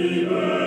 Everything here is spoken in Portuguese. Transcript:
Vive